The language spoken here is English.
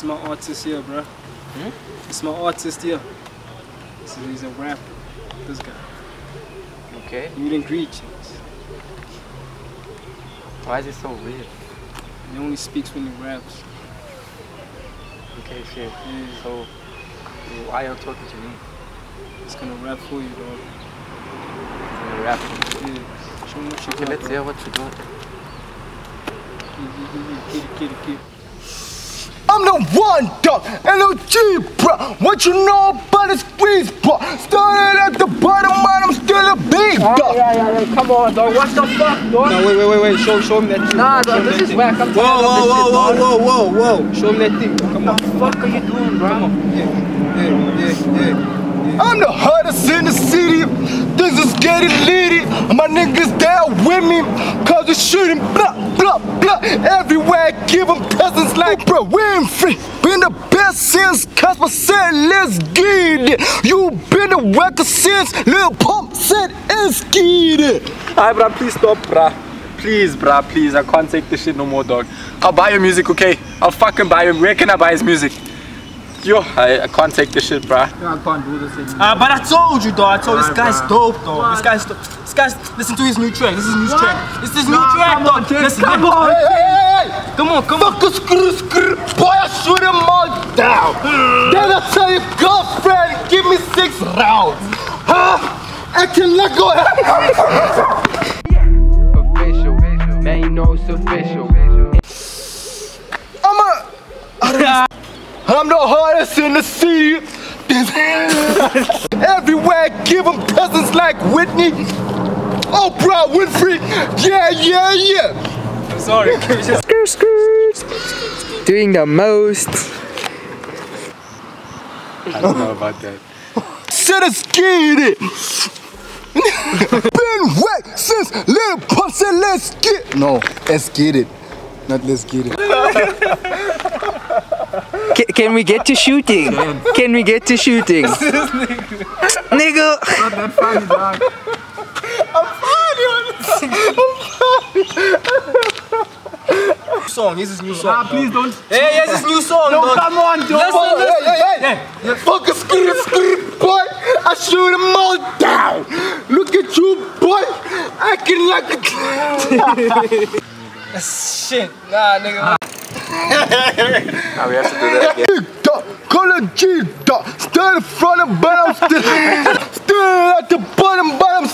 It's my artist here, bro. Hmm? It's my artist here. So he's a rapper. This guy. Okay. You didn't greet. Why is it so weird? He only speaks when he raps. Okay, shit. Yeah. So, why are you talking to me? He's gonna rap for you, dog. You're rapping. Yeah. Show him what you Okay, got, let's bro. hear what you're doing. Get it, get it, get it, get it. I'm the one dog, LOG, bro. What you know about the squeeze, bro? Started at the bottom, but I'm still a big oh, dog. yeah, yeah, come on, dog. What the fuck, dog? No, wait, wait, wait, wait. Show, show him that thing. Nah, dog, this is thing. whack. I'm Whoa, tired whoa, whoa, shit, whoa, dog. whoa, whoa, whoa. Show him that thing. Come on. What the fuck are you doing, bro? Come on. Yeah, yeah, yeah, yeah. I'm the hottest in the city. This is getting litty. My niggas there with me. Cause we shooting blah, blah, blah. Everywhere, give them peasants like Oprah Winfrey. Been the best since Casper said, let's get it. You been the record since Lil Pump said, let's get it. Hi, bruh, please stop, bruh. Please, bruh, please. I can't take this shit no more, dog. I'll buy your music, okay? I'll fucking buy him. Where can I buy his music? Yo, I, I can't take this shit, bruh. I can't do this anymore. Uh, but I told you, dog. I told you this guy's bro. dope, dog. This guy's dope. This guy's listen to his new track. This is his new track. This is his new Nah, track, come dog. on, Jake, Listen, come listen. on. Hey, hey, hey, hey. Come on, come on. Fuck a screw, screw, boy, I shoot them all down. Then I tell your girlfriend, give me six rounds. Huh? Acting like a... Official. Man, you know it's official. I'm a... I'm the hardest in the city. Everywhere, give them peasants like Whitney. Oprah Winfrey. Yeah, yeah, yeah. I'm sorry. Skirt, skirt. Doing the most. I don't know about that. Should have scared it. Been wet since Pump said let's get No, let's get it. Not let's get it. Ca- can we get to shooting? Can we get to shooting? Nigga. Not that funny, dog. Song. Here's his new Ah, please don't. Hey, here's his new song, No, dog. come on, dog. Boy, hey, hey, hey. Fuck a skirt, skirt, boy. I shoot them all down. Look at you, boy. Acting like a... Shit. Nah, nigga. Now we have to do that again. Still in front of, but I'm still, still at the bottom, but I'm